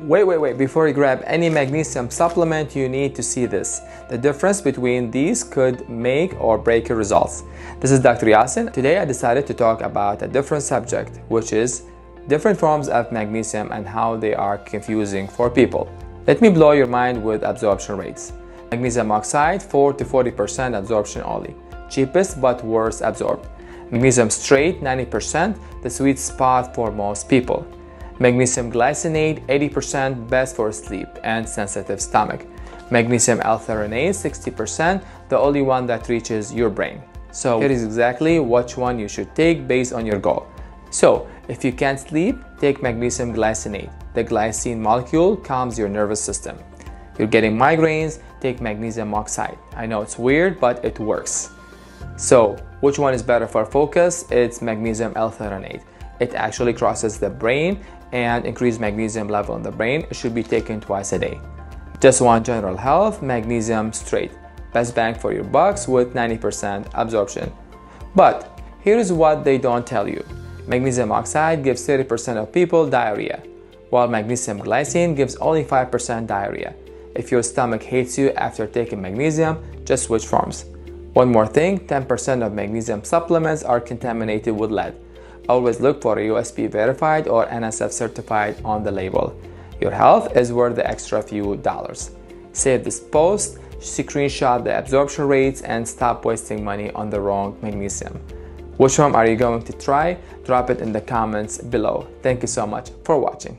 Wait, wait, wait, before you grab any magnesium supplement, you need to see this. The difference between these could make or break your results. This is Dr. Yasin. Today I decided to talk about a different subject, which is different forms of magnesium and how they are confusing for people. Let me blow your mind with absorption rates. Magnesium oxide, 4 to 40% absorption only. Cheapest but worst absorbed. Magnesium citrate, 90%, the sweet spot for most people. Magnesium glycinate 80% best for sleep and sensitive stomach. Magnesium L-threonate 60%, the only one that reaches your brain. So here is exactly which one you should take based on your goal. So if you can't sleep, take magnesium glycinate. The glycine molecule calms your nervous system. You're getting migraines, take magnesium oxide. I know it's weird, but it works. So which one is better for focus? It's magnesium L-threonate. It actually crosses the brain and increase magnesium level in the brain. It should be taken twice a day. Just one general health, magnesium citrate. Best bang for your bucks with 90% absorption. But here's what they don't tell you. Magnesium oxide gives 30% of people diarrhea, while magnesium glycine gives only 5% diarrhea. If your stomach hates you after taking magnesium, just switch forms. One more thing, 10% of magnesium supplements are contaminated with lead. Always look for USP verified or NSF certified on the label. Your health is worth the extra few dollars. Save this post, screenshot the absorption rates, and stop wasting money on the wrong magnesium. Which one are you going to try? Drop it in the comments below. Thank you so much for watching.